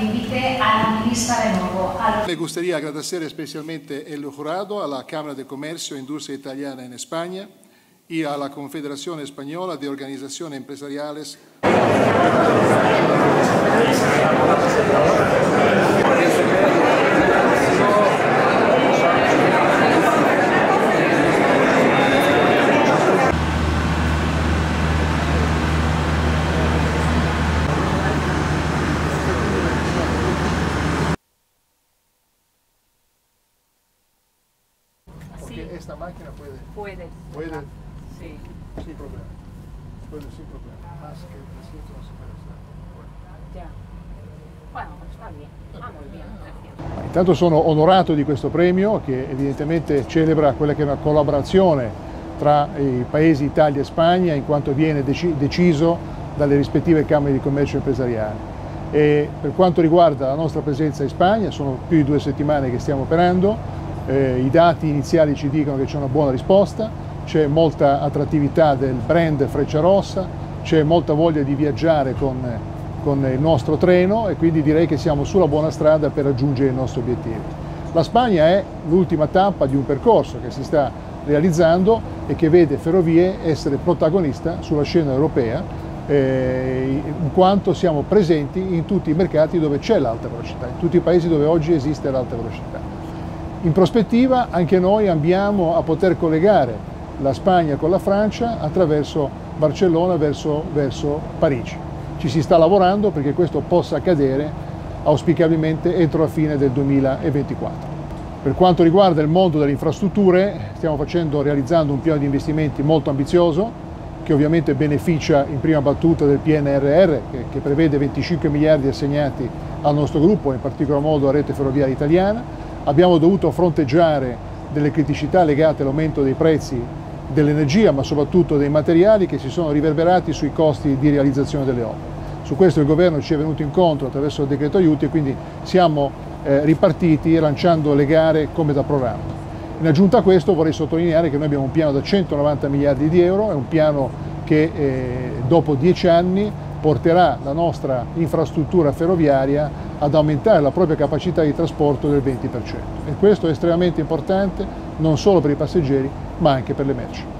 invite a la ministra de nuevo. A Me gustaría agradecer especialmente el jurado, a la Cámara de Comercio e Industria Italiana en España y a la Confederación Española de Organizaciones Empresariales. Esta máquina puede, Puede. puede Sí. sin problema, puede sin problema, más que 300 no se puede hacer. Bueno. Ya. Bueno, está bien. Ah, muy bien. 300. Intanto sono onorato di questo premio che evidentemente celebra quella che è una collaborazione tra i paesi Italia e Spagna in quanto viene deci- deciso dalle rispettive Camere di Commercio Empresariali. E per quanto riguarda la nostra presenza in Spagna, sono più di due settimane che stiamo operando, eh, i dati iniziali ci dicono che c'è una buona risposta, c'è molta attrattività del brand Freccia Rossa, c'è molta voglia di viaggiare con, con il nostro treno e quindi direi che siamo sulla buona strada per raggiungere i nostri obiettivi. La Spagna è l'ultima tappa di un percorso che si sta realizzando e che vede Ferrovie essere protagonista sulla scena europea eh, in quanto siamo presenti in tutti i mercati dove c'è l'alta velocità, in tutti i paesi dove oggi esiste l'alta velocità. In prospettiva anche noi ambiamo a poter collegare la Spagna con la Francia attraverso Barcellona verso, verso Parigi. Ci si sta lavorando perché questo possa accadere auspicabilmente entro la fine del 2024. Per quanto riguarda il mondo delle infrastrutture, stiamo facendo, realizzando un piano di investimenti molto ambizioso, che ovviamente beneficia in prima battuta del PNRR, che, che prevede 25 miliardi assegnati al nostro gruppo, in particolar modo a Rete Ferroviaria Italiana. Abbiamo dovuto fronteggiare delle criticità legate all'aumento dei prezzi dell'energia, ma soprattutto dei materiali che si sono riverberati sui costi di realizzazione delle opere. Su questo il governo ci è venuto incontro attraverso il decreto aiuti e quindi siamo eh, ripartiti lanciando le gare come da programma. In aggiunta a questo vorrei sottolineare che noi abbiamo un piano da 190 miliardi di euro, è un piano che eh, dopo dieci anni porterà la nostra infrastruttura ferroviaria ad aumentare la propria capacità di trasporto del 20%. E questo è estremamente importante non solo per i passeggeri ma anche per le merci.